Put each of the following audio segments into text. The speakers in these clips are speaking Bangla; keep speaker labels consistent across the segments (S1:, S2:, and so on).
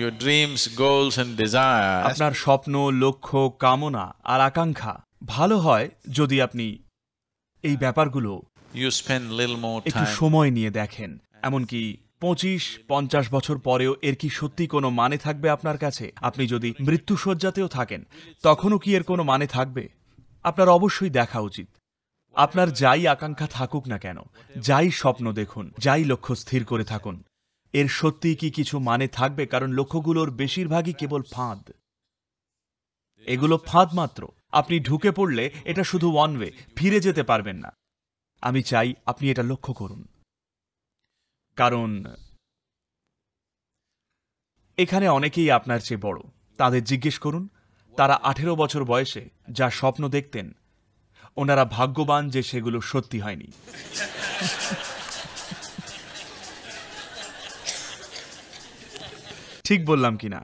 S1: your dreams, goals, and desires,
S2: আপনার স্বপ্ন লক্ষ্য কামনা আর আকাঙ্ক্ষা ভালো হয় যদি আপনি এই ব্যাপারগুলো
S1: you spend little more
S2: একটু সময় নিয়ে দেখেন। এমনকি পঁচিশ পঞ্চাশ বছর পরেও এর কি সত্যি কোনো মানে থাকবে আপনার কাছে? আপনি যদি মৃত্যুসজ্জাতেও থাকেন তখনও কি এর কোনো মানে থাকবে? আপনার অবশ্যই দেখা উচিত। আপনার যাই আকাঙ্ক্ষা থাকুক না কেন যাই স্বপ্ন দেখুন যাই লক্ষ্য স্থির করে থাকুন। এর সত্যি কি কিছু মানে থাকবে? কারণ লক্ষ্যগুলোর বেশিরভাগই কেবল ফাঁদ। এগুলো ফাঁদ মাত্র। আপনি ঢুকে পড়লে এটা শুধু ওয়ান ওয়ে ফিরে যেতে পারবেন না। আমি চাই আপনি এটা লক্ষ্য করুন। কারণ এখানে অনেকেই আপনার চেয়ে বড়। তাদের জিজ্ঞেস করুন, তারা আঠেরো বছর বয়সে যা স্বপ্ন দেখতেন, ওনারা ভাগ্যবান যে সেগুলো সত্যি হয়নি। ঠিক বললাম কিনা?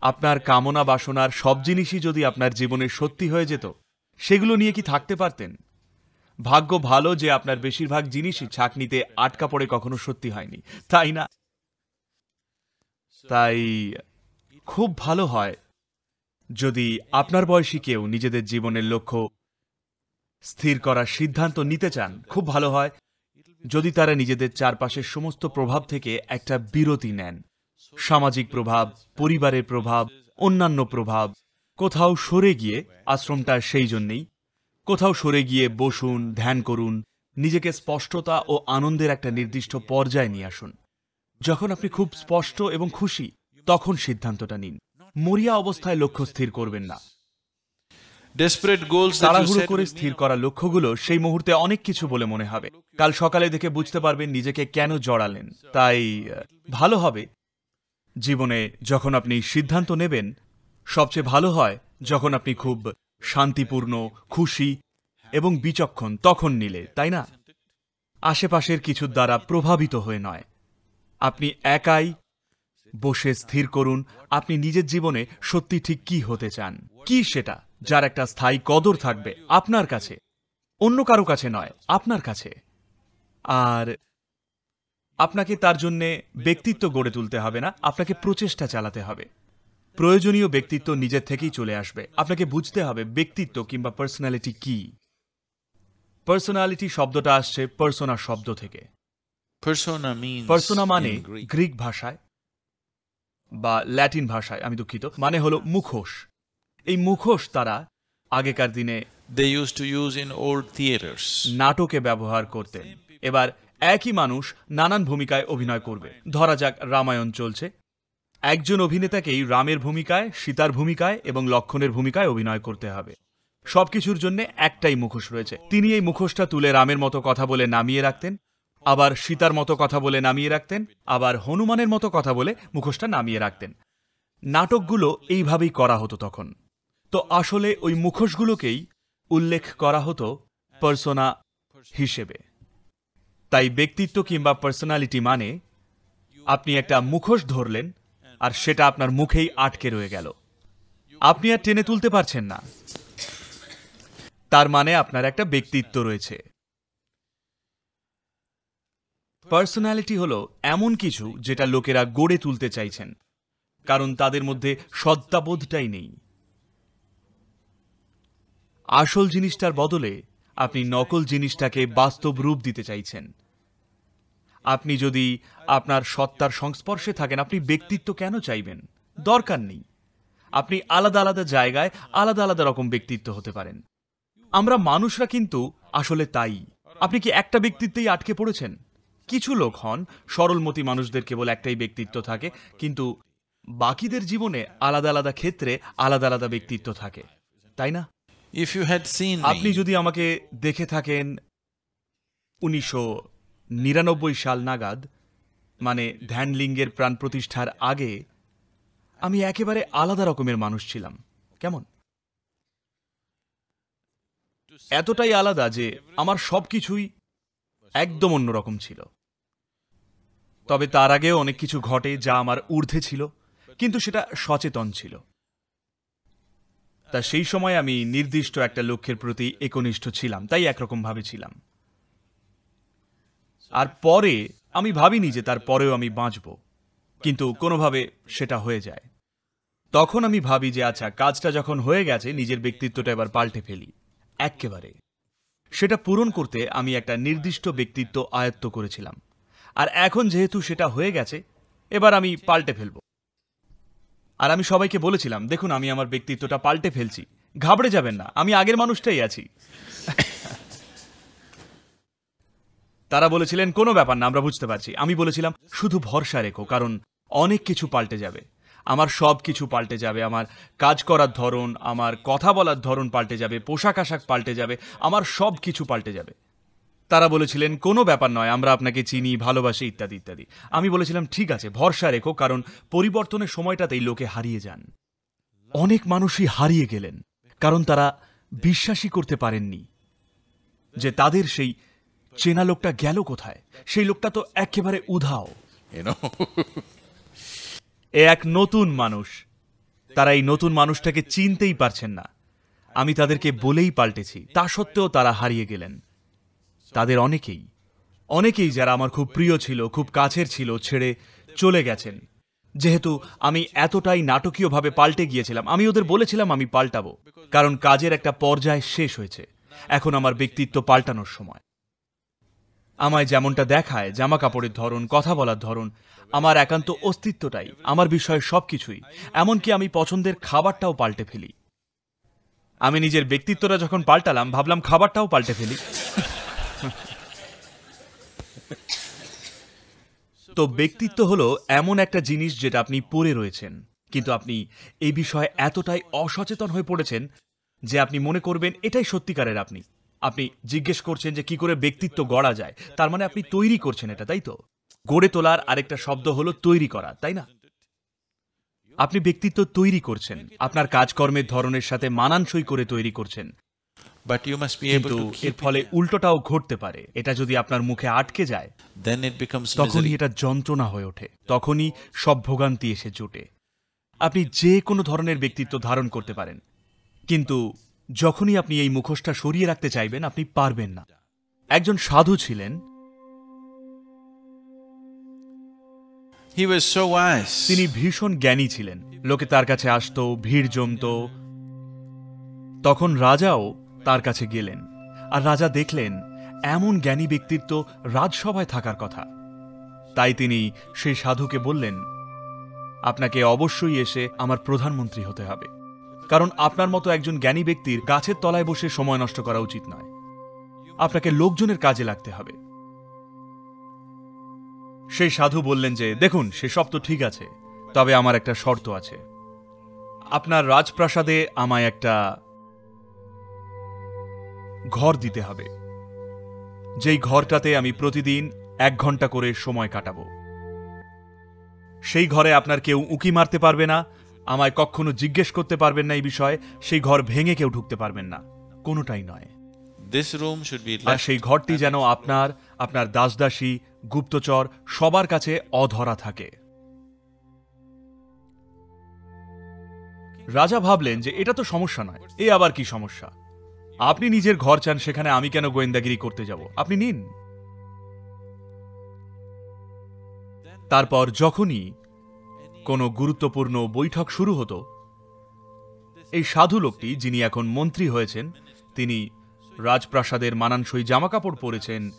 S2: আপনার কামনা বাসনার সব জিনিসই যদি আপনার জীবনে সত্যি হয়ে যেত, সেগুলো নিয়ে কি থাকতে পারতেন? ভাগ্য ভালো যে আপনার বেশিরভাগ জিনিসই ছাকনিতে আটকা পড়ে কখনো সত্যি হয়নি, তাই না? তাই খুব ভালো হয় যদি আপনার বয়সী কেউ নিজেদের জীবনের লক্ষ্য স্থির করার সিদ্ধান্ত নিতে চান, খুব ভালো হয় যদি তারা নিজেদের চারপাশের সমস্ত প্রভাব থেকে একটা বিরতি নেন। সামাজিক প্রভাব পরিবারের প্রভাব অন্যান্য প্রভাব কোথাও সরে গিয়ে আশ্রমটা সেই জন্যেই। কোথাও সরে গিয়ে বসুন ধ্যান করুন নিজেকে স্পষ্টতা ও আনন্দের একটা নির্দিষ্ট পর্যায়ে নিয়ে আসুন। যখন আপনি খুব স্পষ্ট এবং খুশি তখন সিদ্ধান্তটা নিন। মরিয়া অবস্থায় লক্ষ্য স্থির করবেন না। তাড়াহুড়ো করে স্থির করা লক্ষ্যগুলো সেই মুহূর্তে অনেক কিছু বলে মনে হবে। কাল সকালে দেখে বুঝতে পারবেন নিজেকে কেন জড়ালেন। তাই ভালো হবে জীবনে যখন আপনি সিদ্ধান্ত নেবেন, সবচেয়ে ভালো হয় যখন আপনি খুব শান্তিপূর্ণ, খুশি এবং বিচক্ষণ তখন নিলে, তাই না? আশেপাশের কিছুর দ্বারা প্রভাবিত হয়ে নয়। আপনি একাই বসে স্থির করুন, আপনি নিজের জীবনে সত্যি ঠিক কি হতে চান? কি সেটা যার একটা স্থায়ী কদর থাকবে আপনার কাছে? অন্য কারও কাছে নয়, আপনার কাছে। আর আপনাকে তার জন্য ব্যক্তিত্ব গড়ে তুলতে হবে না আপনাকে প্রচেষ্টা চালাতে হবে। প্রয়োজনীয় ব্যক্তিত্ব নিজের থেকেই চলে আসবে। আপনাকে বুঝতে হবে ব্যক্তিত্ব কিংবা পার্সোনালিটি কি। পার্সোনালিটি শব্দটা আসছে পার্সোনা শব্দ থেকে। পার্সোনা মানে গ্রিক ভাষায় বা ল্যাটিন ভাষায় আমি দুঃখিত মানে হলো মুখোশ। এই মুখোশ তারা আগেকার দিনে
S1: use in old theaters.
S2: নাটকে ব্যবহার করতেন। এবার একই মানুষ নানান ভূমিকায় অভিনয় করবে। ধরা যাক, রামায়ণ চলছে। একজন অভিনেতাকেই রামের ভূমিকায়, সীতার ভূমিকায় এবং লক্ষণের ভূমিকায় অভিনয় করতে হবে। সবকিছুর জন্য একটাই মুখোশ রয়েছে। তিনি এই মুখোশটা তুলে রামের মতো কথা বলে নামিয়ে রাখতেন, আবার সীতার মতো কথা বলে নামিয়ে রাখতেন, আবার হনুমানের মতো কথা বলে মুখোশটা নামিয়ে রাখতেন। নাটকগুলো এইভাবেই করা হতো তখন। তো আসলে ওই মুখোশগুলোকেই উল্লেখ করা হতো পার্সোনা হিসেবে। তাই ব্যক্তিত্ব কিংবা পার্সোনালিটি মানে আপনি একটা মুখোশ ধরলেন আর সেটা আপনার মুখেই আটকে রয়ে গেল। আপনি আর টেনে তুলতে পারছেন না। তার মানে আপনার একটা ব্যক্তিত্ব রয়েছে। পার্সোনালিটি হলো এমন কিছু যেটা লোকেরা গড়ে তুলতে চাইছেন, কারণ তাদের মধ্যে সত্তাবোধটাই নেই। আসল জিনিসটার বদলে আপনি নকল জিনিসটাকে বাস্তব রূপ দিতে চাইছেন। আপনি যদি আপনার সত্তার সংস্পর্শে থাকেন, আপনি ব্যক্তিত্ব কেন চাইবেন? দরকার নেই। আপনি আলাদা আলাদা জায়গায় আলাদা আলাদা রকম ব্যক্তিত্ব হতে পারেন। আমরা মানুষরা কিন্তু আসলে তাই। আপনি কি একটা ব্যক্তিত্বেই আটকে পড়েছেন? কিছু লোক হন, সরলমতি মানুষদের কেবল একটাই ব্যক্তিত্ব থাকে, কিন্তু বাকিদের জীবনে আলাদা আলাদা ক্ষেত্রে আলাদা আলাদা ব্যক্তিত্ব থাকে। তাই না?
S1: If ইউ had সিন
S2: আপনি যদি আমাকে দেখে থাকেন উনিশশো নিরানব্বই সাল নাগাদ মানে ধ্যানলিঙ্গের প্রাণ প্রতিষ্ঠার আগে, আমি একেবারে আলাদা রকমের মানুষ ছিলাম। কেমন? এতটাই আলাদা যে আমার সবকিছুই একদম অন্যরকম ছিল। তবে তার আগেও অনেক কিছু ঘটে যা আমার ঊর্ধ্বে ছিল, কিন্তু সেটা সচেতন ছিল। তা সেই সময় আমি নির্দিষ্ট একটা লক্ষ্যের প্রতি একনিষ্ঠ ছিলাম, তাই একরকম ভাবে ছিলাম। আর পরে আমি ভাবিনি যে তার পরেও আমি বাঁচব, কিন্তু কোনোভাবে সেটা হয়ে যায়। তখন আমি ভাবি যে আচ্ছা কাজটা যখন হয়ে গেছে, নিজের ব্যক্তিত্বটা এবার পাল্টে ফেলি। এক্কেবারে। সেটা পূরণ করতে আমি একটা নির্দিষ্ট ব্যক্তিত্ব আয়ত্ত করেছিলাম। আর এখন যেহেতু সেটা হয়ে গেছে, এবার আমি পাল্টে ফেলব। আর আমি সবাইকে বলেছিলাম, দেখুন, আমি আমার ব্যক্তিত্বটা পাল্টে ফেলছি। ঘাবড়ে যাবেন না, আমি আগের মানুষটাই আছি। তারা বলেছিলেন, কোনো ব্যাপার না, আমরা বুঝতে পারছি। আমি বলেছিলাম, শুধু ভরসা রেখো, কারণ অনেক কিছু পাল্টে যাবে। আমার সব কিছু পাল্টে যাবে, আমার কাজ করার ধরন, আমার কথা বলার ধরন পাল্টে যাবে, পোশাক আশাক পাল্টে যাবে, আমার সব কিছু পাল্টে যাবে। তারা বলেছিলেন কোনো ব্যাপার নয় আমরা আপনাকে চিনি ভালোবাসি ইত্যাদি ইত্যাদি। আমি বলেছিলাম ঠিক আছে ভরসা রেখো কারণ পরিবর্তনের সময়টাতেই লোকে হারিয়ে যান। অনেক মানুষই হারিয়ে গেলেন কারণ তারা বিশ্বাসই করতে পারেননি যে তাদের সেই চেনা লোকটা গেল কোথায়। সেই লোকটা তো একেবারে উধাও। এ এক নতুন মানুষ। তারা এই নতুন মানুষটাকে চিনতেই পারছেন না। আমি তাদেরকে বলেই পাল্টেছি। তা সত্ত্বেও তারা হারিয়ে গেলেন। তাদের অনেকেই অনেকেই যারা আমার খুব প্রিয় ছিল, খুব কাছের ছিল, ছেড়ে চলে গেছেন। যেহেতু আমি এতটাই নাটকীয়ভাবে পাল্টে গিয়েছিলাম, আমি ওদের বলেছিলাম আমি পাল্টাবো, কারণ কাজের একটা পর্যায় শেষ হয়েছে। এখন আমার ব্যক্তিত্ব পাল্টানোর সময়। আমায় যেমনটা দেখায় জামা কাপড়ের ধরন, কথা বলার ধরন, আমার একান্ত অস্তিত্বটাই, আমার বিষয়ে সবকিছুই, এমনকি আমি পছন্দের খাবারটাও পাল্টে ফেলি। আমি নিজের ব্যক্তিত্বটা যখন পাল্টালাম, ভাবলাম খাবারটাও পাল্টে ফেলি। তো ব্যক্তিত্ব হলো এমন একটা জিনিস যেটা আপনি পড়ে রয়েছেন। কিন্তু আপনি এই বিষয়ে এতটাই অসচেতন হয়ে পড়েছেন যে আপনি মনে করবেন এটাই সত্যিকারের আপনি। আপনি জিজ্ঞেস করছেন যে কি করে ব্যক্তিত্ব গড়া যায়, তার মানে আপনি তৈরি করছেন এটা, তাই তো? গড়ে তোলার আরেকটা শব্দ হলো তৈরি করা, তাই না? আপনি ব্যক্তিত্ব তৈরি করছেন, আপনার কাজকর্মের ধরনের সাথে মানানসই করে তৈরি করছেন কিন্তু এর ফলে উল্টোটাও ঘটতে পারে। এটা যদি আপনার মুখে আটকে যায় তখনই এটা যন্ত্রণা হয়ে ওঠে। তখনই সব ভোগান্তি এসে জোটে। আপনি যে কোনো ধরনের ব্যক্তিত্ব ধারণ করতে পারেন। কিন্তু যখনই আপনি এই মুখোশটা সরিয়ে রাখতে চাইবেন আপনি পারবেন না। একজন সাধু ছিলেন। তিনি ভীষণ জ্ঞানী ছিলেন। লোকে তার কাছে আসতো ভিড় জমতো। তখন রাজাও তার কাছে গেলেন আর রাজা দেখলেন এমন জ্ঞানী ব্যক্তিত্ব রাজসভায় থাকার কথা। তাই তিনি সেই সাধুকে বললেন, আপনাকে অবশ্যই এসে আমার প্রধানমন্ত্রী হতে হবে। কারণ আপনার মতো একজন জ্ঞানী ব্যক্তির গাছের তলায় বসে সময় নষ্ট করা উচিত নয়। আপনাকে লোকজনের কাজে লাগতে হবে। সেই সাধু বললেন যে, দেখুন, সেসব তো ঠিক আছে, তবে আমার একটা শর্ত আছে। আপনার রাজপ্রাসাদে আমায় একটা ঘর দিতে হবে। যেই ঘরটাতে আমি প্রতিদিন এক ঘণ্টা করে সময় কাটাবো। সেই ঘরে আপনার কেউ উকি মারতে পারবে না আমায় কখনো জিজ্ঞেস করতে পারবেন না এই বিষয়ে সেই ঘর ভেঙে কেউ ঢুকতে পারবেন না। কোনোটাই নয়। আর সেই ঘরটি যেন আপনার আপনার দাসদাসী গুপ্তচর সবার কাছে অধরা থাকে। রাজা ভাবলেন যে এটা তো সমস্যা নয়। এ আবার কি সমস্যা? আপনি নিজের ঘর চান, সেখানে আমি কেন গোয়েন্দাগিরি করতে যাব? আপনি নিন। তারপর যখনই কোনো গুরুত্বপূর্ণ বৈঠক শুরু হতো, এই সাধু লোকটি যিনি এখন মন্ত্রী হয়েছেন, তিনি রাজপ্রাসাদের মানানসই জামাকাপড় পরেছেন,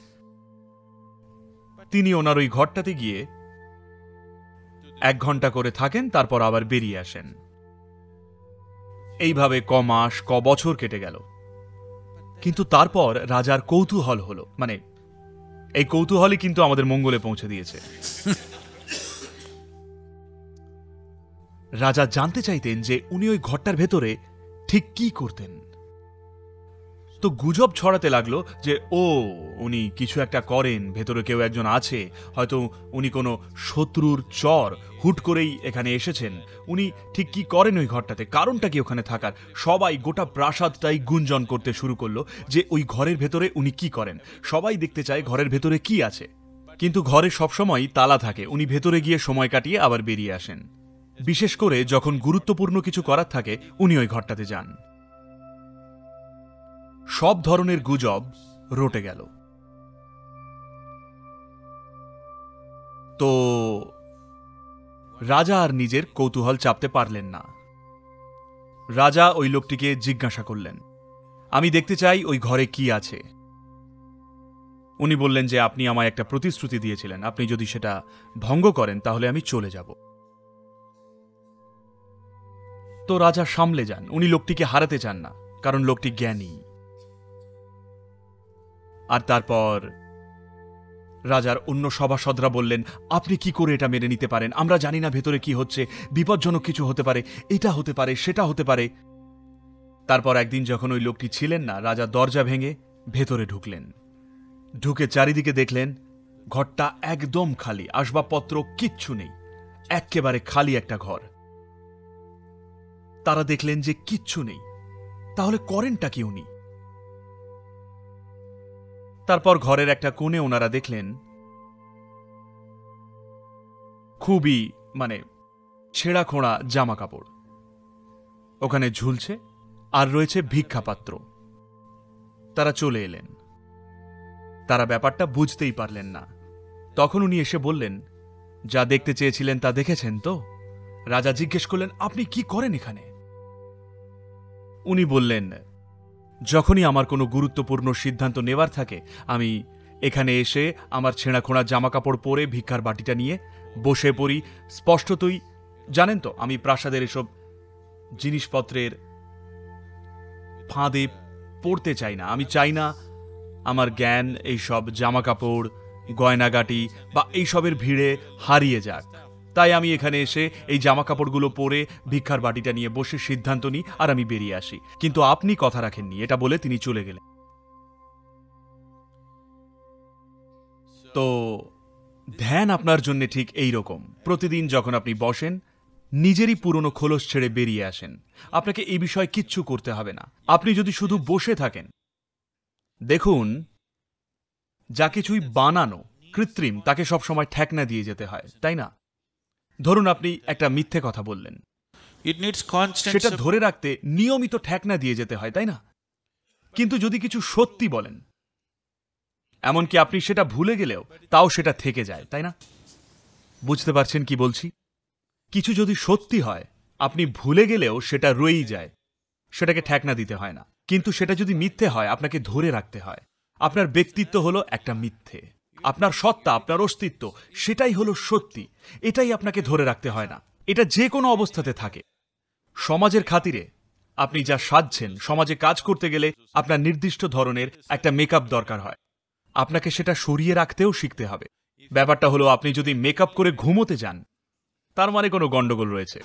S2: তিনি ওনার ওই ঘরটাতে গিয়ে এক ঘণ্টা করে থাকেন, তারপর আবার বেরিয়ে আসেন। এইভাবে ক মাস, ক বছর কেটে গেল। কিন্তু তারপর রাজার কৌতূহল হলো। মানে এই কৌতূহলই কিন্তু আমাদের মঙ্গলে পৌঁছে দিয়েছে। রাজা জানতে চাইতেন যে উনি ওই ঘরটার ভেতরে ঠিক কি করতেন। তো গুজব ছড়াতে লাগল যে, ও, উনি কিছু একটা করেন, ভেতরে কেউ একজন আছে, হয়তো উনি কোনো শত্রুর চর হুট করেই এখানে এসেছেন। উনি ঠিক কি করেন ওই ঘরটাতে? কারণটা কি ওখানে থাকার? সবাই গোটা প্রাসাদটাই গুঞ্জন করতে শুরু করল যে, ওই ঘরের ভেতরে উনি কি করেন? সবাই দেখতে চায় ঘরের ভেতরে কি আছে। কিন্তু ঘরে সবসময় তালা থাকে। উনি ভেতরে গিয়ে সময় কাটিয়ে আবার বেরিয়ে আসেন। বিশেষ করে যখন গুরুত্বপূর্ণ কিছু করার থাকে, উনি ওই ঘরটাতে যান। সব ধরনের গুজব রটে গেল। তো রাজা আর নিজের কৌতূহল চাপতে পারলেন না। রাজা ওই লোকটিকে জিজ্ঞাসা করলেন, আমি দেখতে চাই ওই ঘরে কি আছে? উনি বললেন যে, আপনি আমায় একটা প্রতিশ্রুতি দিয়েছিলেন। আপনি যদি সেটা ভঙ্গ করেন, তাহলে আমি চলে যাব। তো রাজা সামলে যান। উনি লোকটিকে হারাতে চান না, কারণ লোকটি জ্ঞানী। আর তারপর রাজার অন্য সভাসদরা বললেন, আপনি কি করে এটা মেনে নিতে পারেন? আমরা জানি না ভেতরে কি হচ্ছে, বিপজ্জনক কিছু হতে পারে, এটা হতে পারে, সেটা হতে পারে। তারপর একদিন যখন ওই লোকটি ছিলেন না, রাজা দরজা ভেঙে ভেতরে ঢুকলেন। ঢুকে চারিদিকে দেখলেন, ঘরটা একদম খালি, আসবাবপত্র কিচ্ছু নেই, এক্কেবারে খালি একটা ঘর। তারা দেখলেন যে কিচ্ছু নেই। তাহলে করেনটা কি উনি? তারপর ঘরের একটা কোণে ওনারা দেখলেন, খুবই মানে ছেঁড়া খোঁড়া জামা কাপড় ওখানে ঝুলছে আর রয়েছে ভিক্ষাপাত্র। তারা চলে এলেন। তারা ব্যাপারটা বুঝতেই পারলেন না। তখন উনি এসে বললেন, যা দেখতে চেয়েছিলেন তা দেখেছেন তো? রাজা জিজ্ঞেস করলেন, আপনি কি করেন এখানে? উনি বললেন যখনই আমার কোনো গুরুত্বপূর্ণ সিদ্ধান্ত নেওয়ার থাকে, আমি এখানে এসে আমার ছেঁড়াখোঁড়া জামা কাপড় পরে ভিক্ষার বাটিটা নিয়ে বসে পড়ি। স্পষ্টতই, জানেন তো, আমি প্রাসাদের এসব জিনিসপত্রের ফাঁদে পড়তে চাই না। আমি চাই না আমার জ্ঞান এইসব জামা কাপড় গয়নাগাটি বা এইসবের ভিড়ে হারিয়ে যাক। তাই আমি এখানে এসে এই জামা কাপড়গুলো পরে ভিক্ষার বাটিটা নিয়ে বসে সিদ্ধান্ত নিই আর আমি বেরিয়ে আসি। কিন্তু আপনি কথা রাখেননি, এটা বলে তিনি চলে গেলেন। তো ধ্যান আপনার জন্য ঠিক এই রকম। প্রতিদিন যখন আপনি বসেন, নিজেরই পুরনো খোলস ছেড়ে বেরিয়ে আসেন। আপনাকে এই বিষয়ে কিচ্ছু করতে হবে না। আপনি যদি শুধু বসে থাকেন, দেখুন, যা কিছুই বানানো কৃত্রিম, তাকে সবসময় ঠেকনা দিয়ে যেতে হয়, তাই না? ধরুন আপনি একটা মিথ্যে কথা বললেন।
S1: It needs constant
S2: সেটা ধরে রাখতে নিয়মিত ঠেকনা দিয়ে যেতে হয় তাই না? কিন্তু যদি কিছু সত্যি বলেন এমনকি আপনি সেটা ভুলে গেলেও তাও সেটা থেকে যায় তাই না? বুঝতে পারছেন কি বলছি? কিছু যদি সত্যি হয় আপনি ভুলে গেলেও সেটা রয়েই যায় সেটাকে ঠেকনা দিতে হয় না। কিন্তু সেটা যদি মিথ্যে হয় আপনাকে ধরে রাখতে হয়। আপনার ব্যক্তিত্ব হলো একটা মিথ্যে। আপনার সত্তা, আপনার অস্তিত্ব, সেটাই হলো সত্যি। এটাই আপনাকে ধরে রাখতে হয় না। এটা যে কোনো অবস্থাতে থাকে। সমাজের খাতিরে আপনি যা সাজছেন, সমাজে কাজ করতে গেলে আপনার নির্দিষ্ট ধরনের একটা মেকআপ দরকার হয়। আপনাকে সেটা সরিয়ে রাখতেও শিখতে হবে। ব্যাপারটা হলো আপনি যদি মেকআপ করে ঘুমোতে যান, তার মানে কোনো গন্ডগোল রয়েছে।